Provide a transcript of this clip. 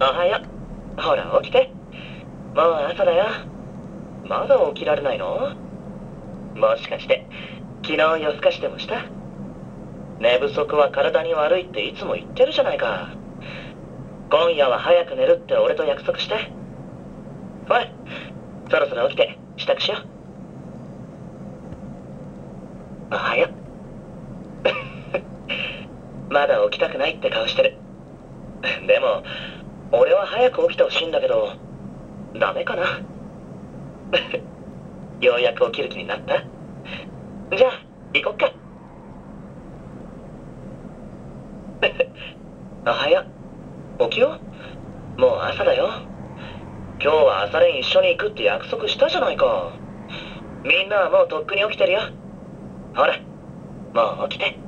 おはよう。ほら、起きて。もう朝だよ。まだ起きられないの？もしかして、昨日夜更かしでもした？寝不足は体に悪いっていつも言ってるじゃないか。今夜は早く寝るって俺と約束して。おい、そろそろ起きて支度しよう。おはよう。まだ起きたくないって顔してる。でも、俺は早く起きてほしいんだけど、ダメかな？ようやく起きる気になった？じゃあ、行こっか。おはよう。起きよう。もう朝だよ。今日は朝練一緒に行くって約束したじゃないか。みんなはもうとっくに起きてるよ。ほら、もう起きて。